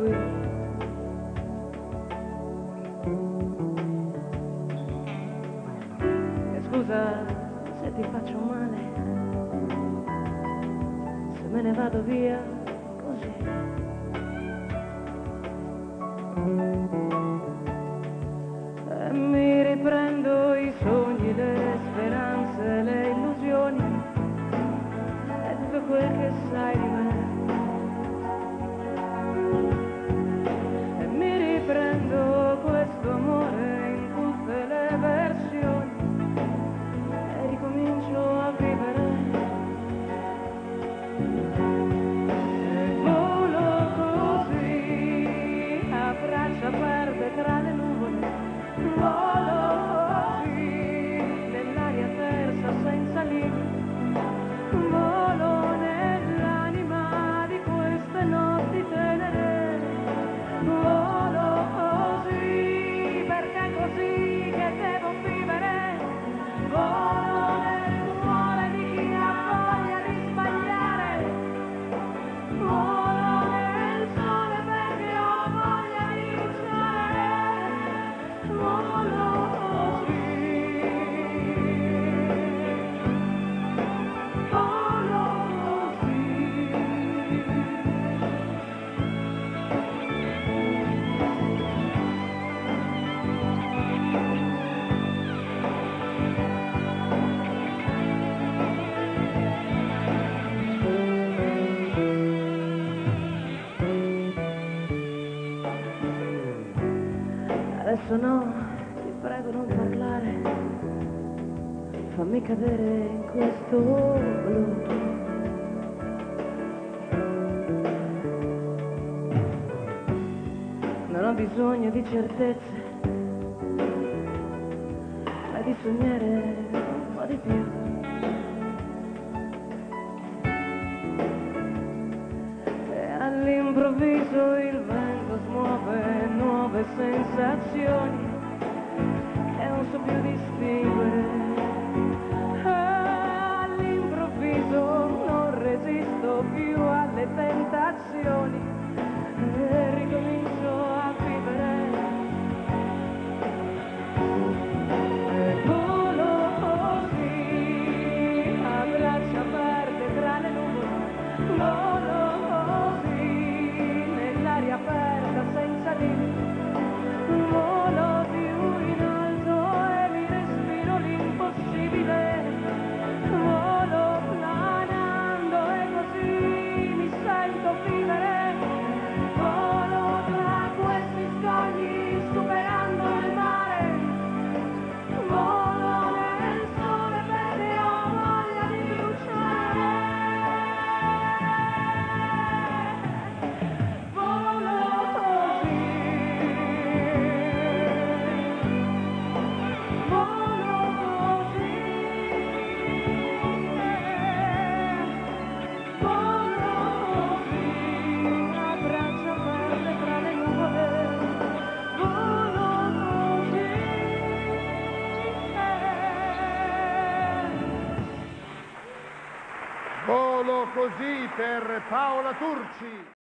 qui. E scusa se ti faccio male, se me ne vado via così. E mi riprendo. Adesso no, ti prego non parlare, fammi cadere in questo blu. Non ho bisogno di certezze, ma di sognare un po' di più. E all'improvviso sensazioni e non so più distinguere. All'improvviso non resisto più alle tentazioni e ricomincio a vivere. E volo così a braccia aperte tra le nuvole, Volo così per Paola Turci.